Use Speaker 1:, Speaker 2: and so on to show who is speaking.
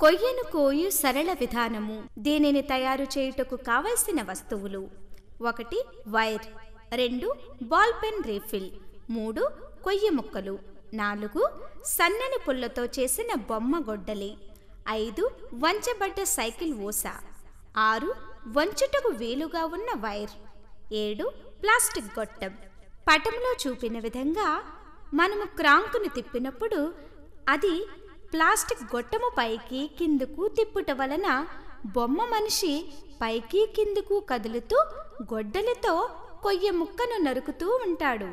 Speaker 1: కొయ్యను కోయు సరళ విధానము. దీనిని తయారు చేయుటకు కావలసిన వస్తువులు ఒకటి వైర్. రెండు బాల్ పెన్ రీఫిల్. మూడు కొయ్య ముక్కలు. నాలుగు సన్నని పుల్లతో చేసిన బొమ్మ గొడ్డలి. ఐదు వంచబడ్డ సైకిల్ ఊస. ఆరు వంచుటకు వీలుగా ఉన్న వైర్. ఏడు ప్లాస్టిక్ గొట్టం. పటంలో చూపిన విధంగా మనము క్రాంకును తిప్పినప్పుడు అది ప్లాస్టిక్ గొట్టము పైకి కిందకు తిప్పుట వలన బొమ్మ మనిషి పైకి కిందకు కదులుతూ గొడ్డలితో కొయ్య ముక్కను నరుకుతూ ఉంటాడు.